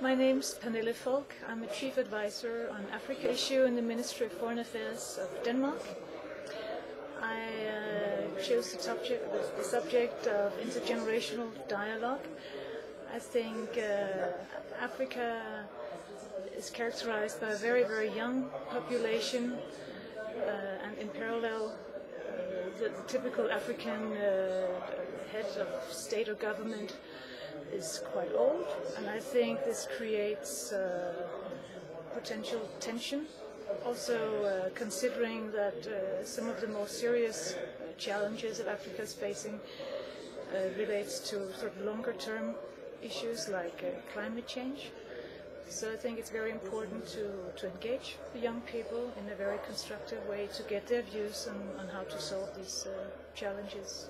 My name's Pernille Falck. I'm a chief advisor on Africa issue in the Ministry of Foreign Affairs of Denmark. I uh, chose the subject, the subject of intergenerational dialogue. I think uh, Africa is characterized by a very, very young population, uh, and in parallel, uh, the, the typical African uh, head of state or government is quite old, and I think this creates uh, potential tension. Also, uh, considering that uh, some of the more serious challenges that Africa is facing uh, relates to sort of longer-term issues like uh, climate change. So I think it's very important to, to engage the young people in a very constructive way to get their views on, on how to solve these uh, challenges.